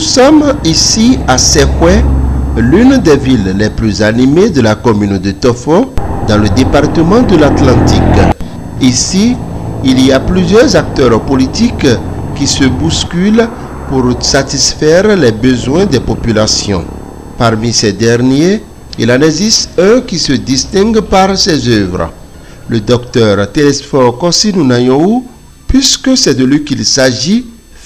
Nous sommes ici à Sekwe, l'une des villes les plus animées de la commune de Tofo, dans le département de l'Atlantique. Ici, il y a plusieurs acteurs politiques qui se bousculent pour satisfaire les besoins des populations. Parmi ces derniers, il en existe un qui se distingue par ses œuvres. Le docteur Télésphore Nayoou, puisque c'est de lui qu'il s'agit,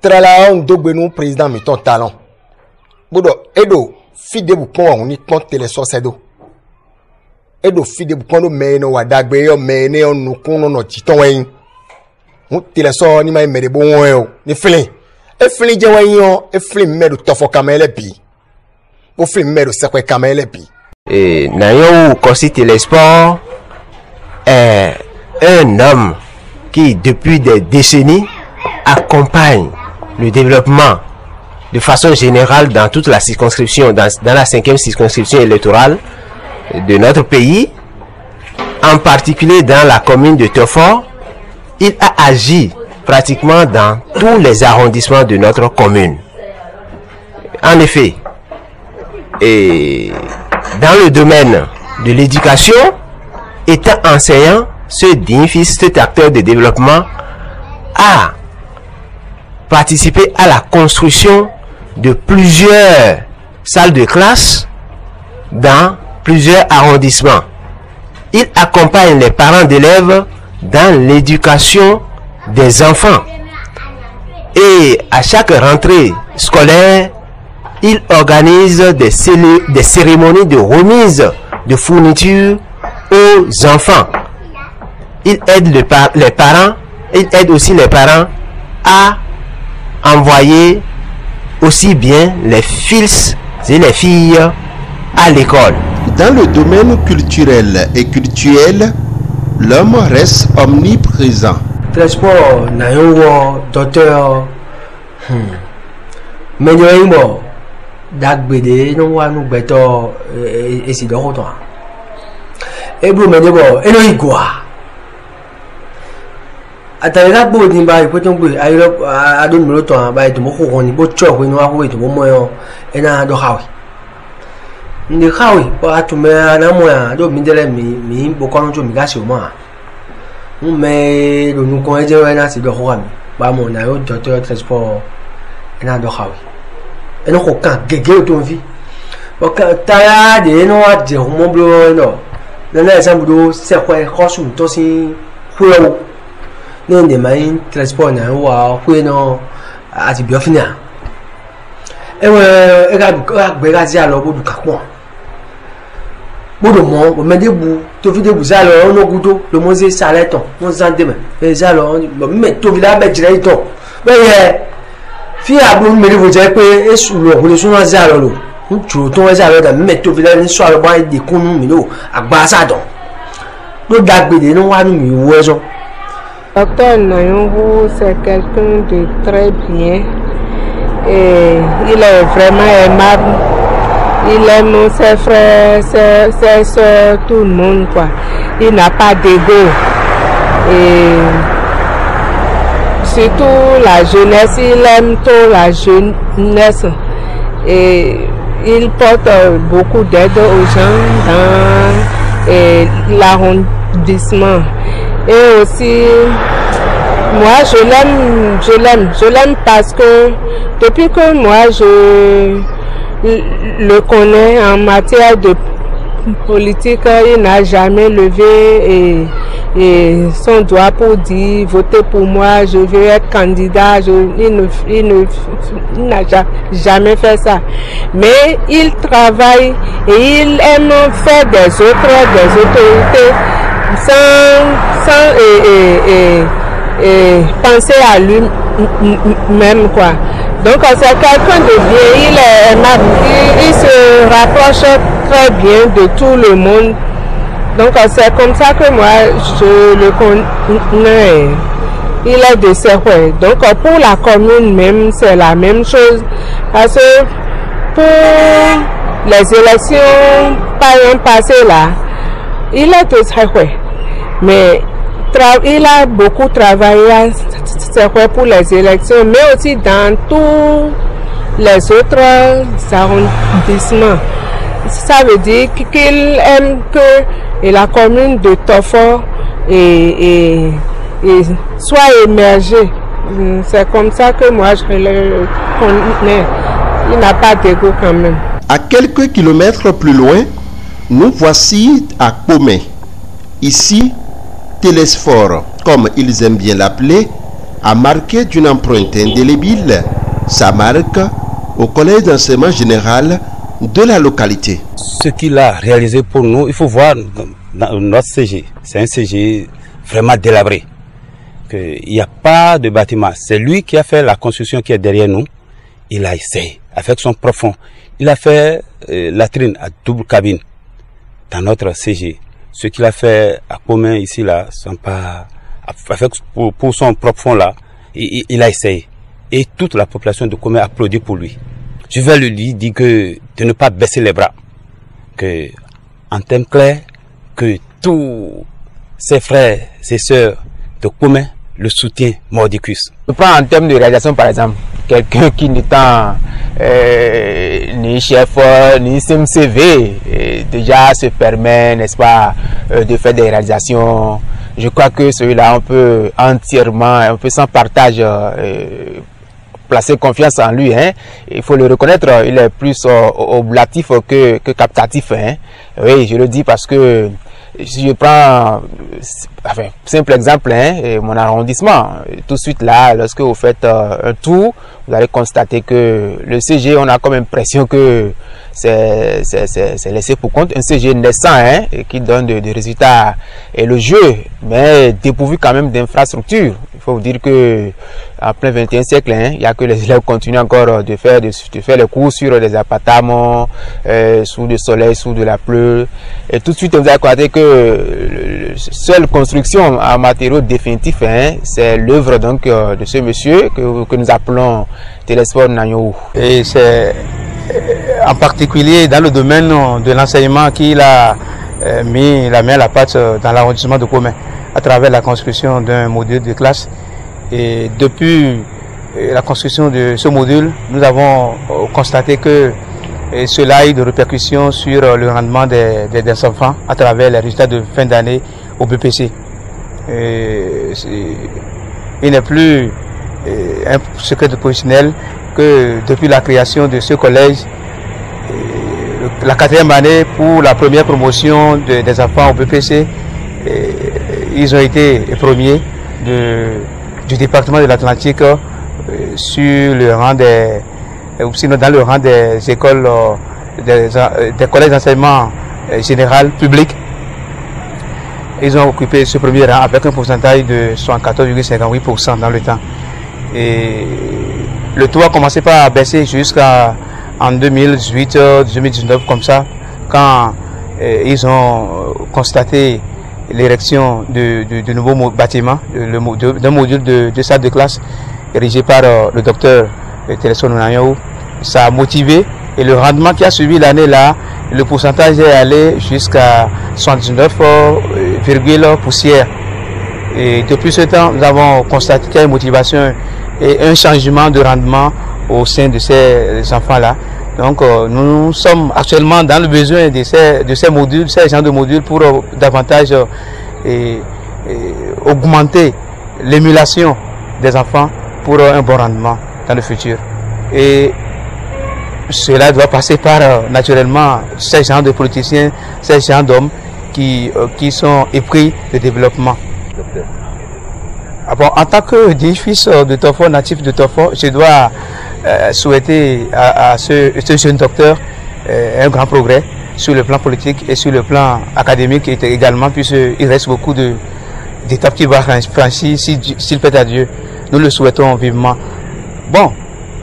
trala on dogbe nu président mi ton talon bodo edo fide bu kon on ni ton tele sosedo edo fide bu kon do me no wa dagbe yo me ne onu kun no ti ton yin. Mu tele so ni mai o ni filin e filin je won yin o e filin me do tofo kamele bi. O filin me do sekwe kamele bi. Eh na yo ko si tele sport eh un homme qui depuis des décennies accompagne le développement de façon générale dans toute la circonscription, dans, la cinquième circonscription électorale de notre pays, en particulier dans la commune de Tofort, il a agi pratiquement dans tous les arrondissements de notre commune. En effet, et dans le domaine de l'éducation, étant enseignant, ce digne cet acteur de développement, a participé à la construction de plusieurs salles de classe dans plusieurs arrondissements. Il accompagne les parents d'élèves dans l'éducation des enfants. Et à chaque rentrée scolaire, il organise des, des cérémonies de remise de fournitures aux enfants. Il aide par- les parents, il aide aussi les parents à envoyer aussi bien les fils et les filles à l'école. Dans le domaine culturel et cultuel, l'homme reste omniprésent. transport na yɛn wɔ docteur hmm. yin bɔ dagbede ne wa nu gbɛtɔ e- esi mɛnyɛ bɔ eno yi ataweka gbodi ba ipoto gbe ayiro adon miro to ba idumo ko ni bo cho ko ni wa ko idumo mo yo ena do hawi ndi hawi ba atume na mo ya do mi dele mi mi bo kon jo mi ga se o mo a un me do nu kon eje wa na si do ho mi. Ba mo na yo jo to transport ena hawi eno ko kan gege to nfi o ka tara de no no ne man transport na wa kwe no ati biofina ewe ega agbe ga ti a lo bodu kapo bodo mo o me debu to fi debu sa lo no gudo lo mo se sa le ton mo sa de me e sa lo mo me to fi la be jire ton be ye fi abu mi ri bo je pe esu lo ko le sun na sa lo lo nturo tó wọ́n sí àwọn ọ̀dà mímẹ́ tó fi lẹ́nu sọ àlọ́ bá dẹkùn nù mí lò àgbà sàdán ló dàgbèdè ní wàá nù mí wú ẹ sọ. Docteur Nayongo, c'est quelqu'un de très bien. Et il est vraiment aimable. Il aime ses frères, ses, soeurs, tout le monde. Quoi. Il n'a pas d'ego. Et surtout la jeunesse, il aime trop la jeunesse. Et il porte beaucoup d'aide aux gens dans l'arrondissement. Et aussi, moi je l'aime, je l'aime, je l'aime parce que depuis que moi je le connais en matière de politique, il n'a jamais levé et, son doigt pour dire votez pour moi, je veux être candidat. Je, il n'a ja- jamais fait ça. Mais il travaille et il aime faire des autres, des autorités sans, sans et, et, et, penser à lui-même quoi. Donc c'est quelqu'un de bien, il est il, se rapproche très bien de tout le monde. Donc c'est comme ça que moi je le connais. Il est de Seroué. Donc pour la commune même, c'est la même chose. Parce que pour les élections par an passé là, il est de Seroué. Mais il a beaucoup travaillé pour les élections, mais aussi dans tous les autres arrondissements. Ça veut dire qu'il aime que la commune de Tofo et, et, et soit émergée. C'est comme ça que moi je le connais. Il n'a pas d'égo quand même. À quelques kilomètres plus loin, nous voici à Comé. Ici, Télésphore, comme ils aiment bien l'appeler, a marqué d'une empreinte indélébile sa marque au collège d'enseignement général de la localité. Ce qu'il a réalisé pour nous, il faut voir dans notre CG. C'est un CG vraiment délabré. Il n'y a pas de bâtiment. C'est lui qui a fait la construction qui est derrière nous. Il a essayé avec son profond. Il a fait euh, latrine à double cabine dans notre CG. Ce qu'il a fait à commun ici là, pas avec pour, son propre fond là, il, a essayé. Et toute la population de Comé applaudit pour lui. Je vais lui dire que de ne pas baisser les bras. Que, en termes clairs, que tous ses frères, ses sœurs de Comé le soutien mordicus. Je prends en termes de réalisation par exemple, quelqu'un qui n'étant euh, ni chef ni CMCV déjà se permet, n'est-ce pas, euh, de faire des réalisations. Je crois que celui-là, on peut entièrement, un peu sans partage, euh, placer confiance en lui. Hein. Il faut le reconnaître, il est plus oblatif que, captatif. Hein. Oui, je le dis parce que si je prends enfin, simple exemple, hein, mon arrondissement, tout de suite là, lorsque vous faites un tour, vous allez constater que le CG, on a comme impression que c'est laissé pour compte. Un CG naissant hein, et qui donne des résultats et le jeu, mais dépourvu quand même d'infrastructures. Il faut vous dire que en plein 21 siècle, hein, il y a que les élèves continuent encore de faire, de, faire les cours sur des appartements, euh, sous le soleil, sous de la pluie. Et tout de suite, vous allez constater que seule construction en matériaux définitifs, hein, c'est l'œuvre donc euh, de ce monsieur que, que nous appelons Télésphore Nanyou. Et c'est en particulier dans le domaine de l'enseignement qu'il a euh, mis la main à la pâte dans l'arrondissement de Commun à travers la construction d'un module de classe. Et depuis la construction de ce module, nous avons constaté que cela a eu de répercussions sur le rendement des, des, des enfants à travers les résultats de fin d'année au BPC. Il n'est plus un secret professionnel que depuis la création de ce collège, la quatrième année pour la première promotion de, des enfants au BPC, ils ont été premiers du département de l'Atlantique sur le rang des, sinon dans le rang des écoles, des, des collèges d'enseignement général public. Ils ont occupé ce premier rang avec un pourcentage de 74,58% dans le temps. Et le taux a commencé par baisser jusqu'à en 2018, 2019 comme ça, quand euh, ils ont constaté l'érection de, de, de, nouveaux bâtiments, d'un module de, salle de classe érigé par euh, le docteur Téléson Nanyao. Ça a motivé et le rendement qui a suivi l'année là, le pourcentage est allé jusqu'à 79, poussière. Et depuis ce temps, nous avons constaté une motivation et un changement de rendement au sein de ces enfants-là. Donc, euh, nous sommes actuellement dans le besoin de ces, de ces modules, ces genres de modules pour euh, davantage euh, et, et augmenter l'émulation des enfants pour un bon rendement dans le futur. Et cela doit passer par naturellement ces genres de politiciens, ces genres d'hommes qui, qui sont épris de développement. Ah bon, en tant que fils de Tofo, natif de Tofo, je dois euh, souhaiter à, ce, jeune docteur euh, un grand progrès sur le plan politique et sur le plan académique également, puisqu'il reste beaucoup d'étapes qu'il va franchir s'il si, si, plaît à Dieu. Nous le souhaitons vivement. Bon,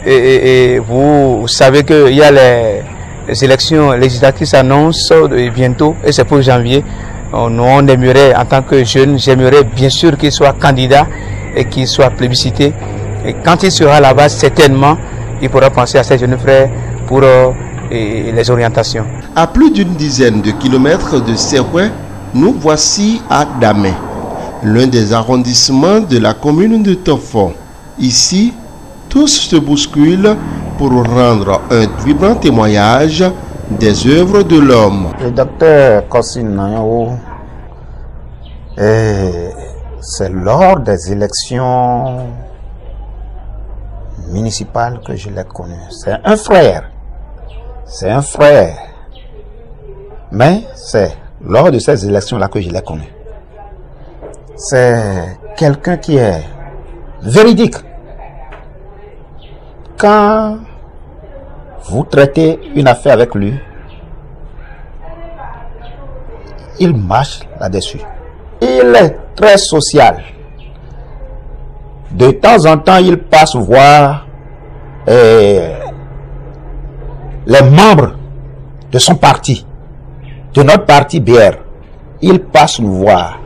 et, vous savez qu'il y a les, élections législatives s'annoncent bientôt et c'est pour janvier. Nous, on aimerait, en tant que jeune, j'aimerais bien sûr qu'il soit candidat et qu'il soit plébiscité. Et quand il sera là-bas, certainement, il pourra penser à ses jeunes frères pour euh, les orientations. À plus d'une dizaine de kilomètres de Serouin, nous voici à Damé, l'un des arrondissements de la commune de Tofon. Ici, tous se bousculent pour rendre un vibrant témoignage des œuvres de l'homme. Le docteur Kossin c'est lors des élections municipales que je l'ai connu. C'est un frère. C'est un frère. Mais c'est lors de ces élections-là que je l'ai connu. C'est quelqu'un qui est véridique. Quand vous traitez une affaire avec lui, il marche là-dessus. Il est très social. De temps en temps, il passe voir eh, les membres de son parti, de notre parti BR. Il passe voir.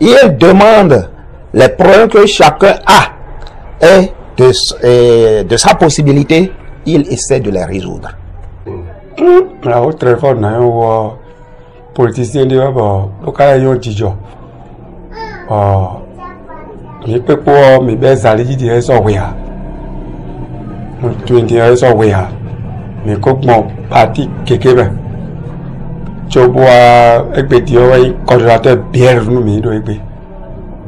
Il demande les problèmes que chacun a et de, de sa possibilité, il essaie de les résoudre. Jijo oh mipekpoɔ mibɛ zali yi di ɛzɔ wia Tu di ɛzɔ wia miko gbɔn pati keke bɛ tso boa egbe di ɔwɔ yi e kɔdulatɛ biɛri nu mi do egbe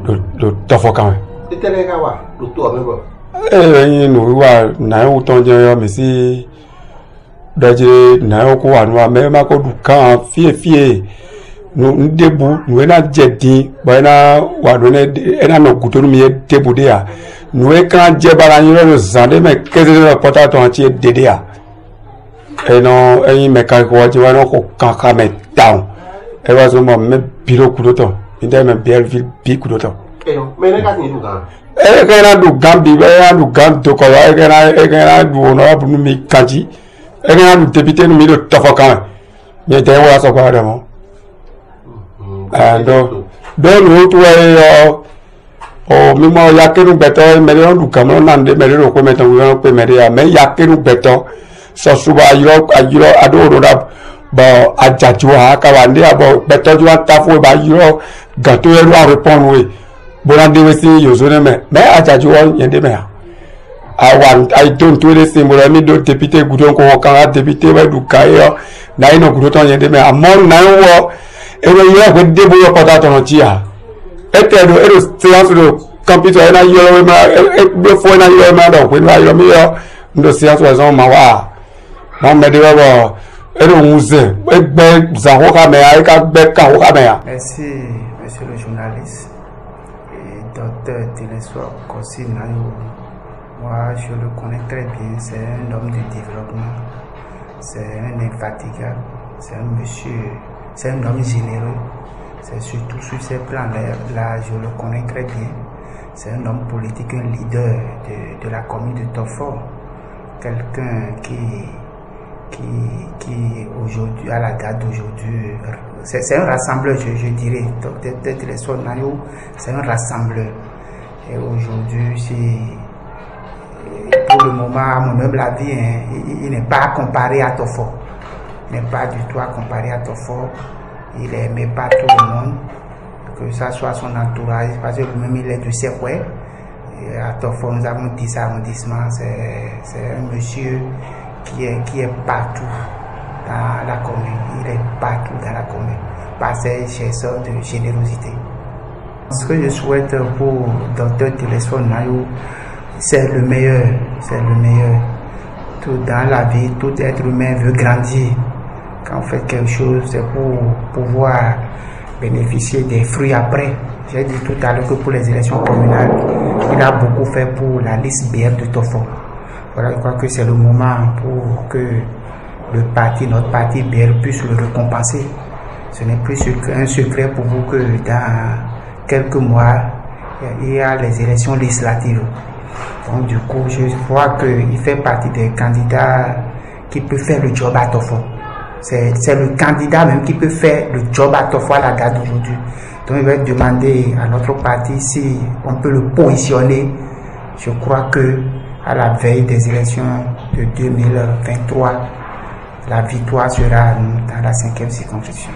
do do tɔfɔ kan mɛ. titɛlɛ ka wa do to ɔmɛ bɔ. ee yi nu wa nanyi e wutɔn jɛ yɔ misi dɔdze nanyi e ko wa nu wa mɛ ma ko du kan fiye fiye nu ndebu nu ena dze din bɔn ena wa do ne ena nɔ guto nu mi ye debu de ya nu eka dze bara anyi lɔnu zan de mɛ kese lɔ pɔta tɔn ti ye de de ya enɔ eyin mɛ ka kɔ dze wa ne ko kaka mɛ taw ewa so mɔ mɛ biro kudo tɔ n tɛ mɛ bɛrɛ bi kudo tɔ. mɛ ne ka sin du kan. e ka ena du gan bi e ka du gan do kɔrɔ e ka ena ena du wɔnɔ bunu mi kanji e ka ena du debite nu mi do tɔfɔ kan mɛ tɛ wa sɔgɔ yɛrɛ mɔ ndo dɔwɔlu wotoa yɔ o mi mɔ yakenugbɛtɔ mɛ de ɔdu kamɔ nan de mɛ de do ko mɛ tɔn yɔrɔ pe mɛ de ya mɛ yakenugbɛtɔ sɔsuba ayɔ ayɔ aɖewo do ɖa bɔn adzadzua akawa ne abɔ gbɛtɔdua tafo ba ayɔ gato yɛ do arepɔnue bona de wesi yozo ne mɛ mɛ adzadzua yɛ de mɛ ya awa ayitonto de se mo la mi do depite gudo ko kan depite bɛ du ka yɔ na yinɔ gudo tɔn yɛ de mɛ amɔ na yɔ wɔ ero yɔ ko debo yɔ kɔta tɔnɔ ti ya ete do ero séance do campus yɛ na yɔ ma e do fɔ na yɔ ma dɔ ko na yɔ mi yɔ ndo séance wɛ zɔn ma wa ma mɛ de bɛ bɔ ero ŋu zɛ egbɛ zan ko ka mɛ ya e gbɛ kan ko ka mɛ ya. Merci, monsieur le journaliste. Docteur Télésphore Kossi moi je le connais très bien, c'est un homme de développement, c'est un infatigable, c'est un monsieur, c'est un homme généreux, c'est surtout sur ces plans-là, là, je le connais très bien. C'est un homme politique, un leader de, de la commune de Tofo, quelqu'un qui, qui, qui aujourd'hui, à la date d'aujourd'hui, c'est un rassembleur, je, dirais. Peut-être les Nayo, c'est un rassembleur. Et aujourd'hui, c'est, pour le moment, à mon humble avis, hein, il, il n'est pas comparé à Tofo. N'est pas du tout à comparer à Tofo. Il aimait pas tout le monde, que ça soit son entourage, parce que lui-même, il est du Sekwe. Et à Tofo, nous avons 10 arrondissements. C'est un monsieur qui est, qui est partout dans la commune. Il est partout dans la commune par ses chasseurs de générosité. Ce que je souhaite pour Dr Télésphore Nayo, c'est le meilleur. C'est le meilleur. Tout dans la vie, tout être humain veut grandir. Quand on fait quelque chose, c'est pour pouvoir bénéficier des fruits après. J'ai dit tout à l'heure que pour les élections communales, il a beaucoup fait pour la liste BR de Tofo. Voilà, je crois que c'est le moment pour que le parti, notre parti BR puisse le récompenser. Ce n'est plus un secret pour vous que dans quelques mois, il y a les élections législatives. Donc du coup, je vois qu'il fait partie des candidats qui peut faire le job à Tofo. C'est le candidat même qui peut faire le job à Tofo à la date d'aujourd'hui. Donc il va demander à notre parti si on peut le positionner. Je crois que à la veille des élections de 2023, la victoire sera dans la cinquième circonscription.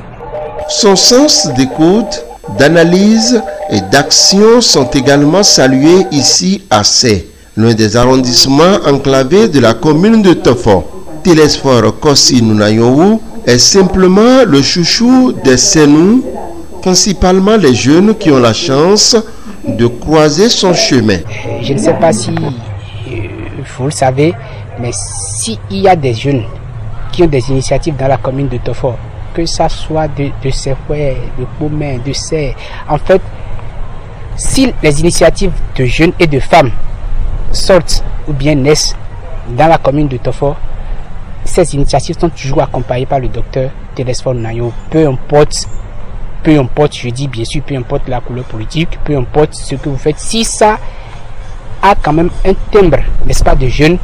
Son sens d'écoute, d'analyse et d'action sont également salués ici à C, l'un des arrondissements enclavés de la commune de Tofo. Télésphore Kossi Nunayowu est simplement le chouchou des Sénou, principalement les jeunes qui ont la chance de croiser son chemin. Je ne sais pas si euh, vous le savez, mais s'il y a des jeunes qui ont des initiatives dans la commune de Tofo, que ça soit de, de de Poumen, de Serre, en fait, si les initiatives de jeunes et de femmes sortent ou bien naissent dans la commune de Tofo, ces initiatives sont toujours accompagnées par le docteur Télésphore Nayo, peu importe peu importe, je dis bien sûr, peu importe la couleur politique, peu importe ce que vous faites, si ça a quand même un timbre, n'est-ce pas, de jeune,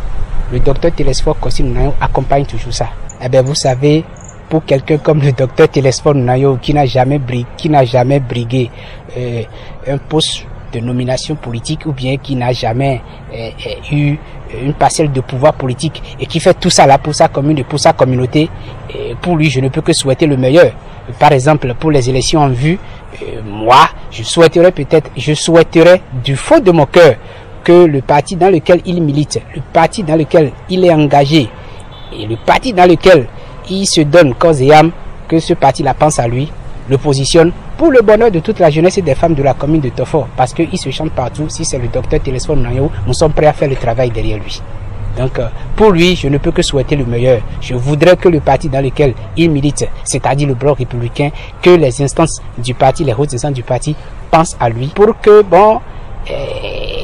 le docteur Télésphore Kossim Nayo accompagne toujours ça. Eh bien, vous savez, pour quelqu'un comme le docteur Télésphore Nayo, qui n'a jamais, brigué, qui n'a jamais brigué un poste de nomination politique ou bien qui n'a jamais euh, euh, eu une parcelle de pouvoir politique et qui fait tout ça là pour sa commune et pour sa communauté, pour lui, je ne peux que souhaiter le meilleur. Par exemple, pour les élections en vue, euh, moi, je souhaiterais peut-être, je souhaiterais du fond de mon cœur que le parti dans lequel il milite, le parti dans lequel il est engagé et le parti dans lequel il se donne cause et âme, que ce parti-là pense à lui, le positionne pour le bonheur de toute la jeunesse et des femmes de la commune de Tofor, parce qu'il se chante partout. Si c'est le docteur Télésphore Nanyo, nous sommes prêts à faire le travail derrière lui. Donc, euh, pour lui, je ne peux que souhaiter le meilleur. Je voudrais que le parti dans lequel il milite, c'est-à-dire le bloc républicain, que les instances du parti, les hautes instances du parti, pensent à lui pour que, bon, euh,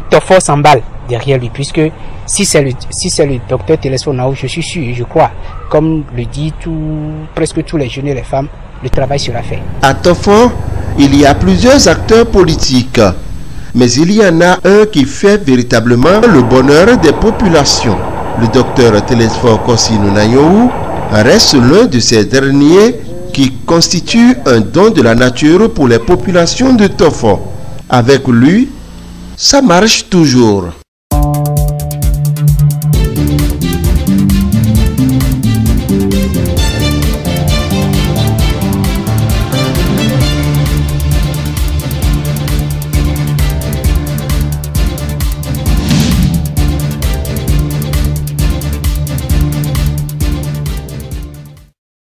Tofor s'emballe derrière lui, puisque si c'est le, si le docteur Télésphore Nanyo, je suis sûr, je crois, comme le dit tout, presque tous les jeunes et les femmes, le travail sera fait. À Tofo, il y a plusieurs acteurs politiques, mais il y en a un qui fait véritablement le bonheur des populations. Le docteur Télésphore Kosinu Nayou reste l'un de ces derniers qui constitue un don de la nature pour les populations de Tofo. Avec lui, ça marche toujours.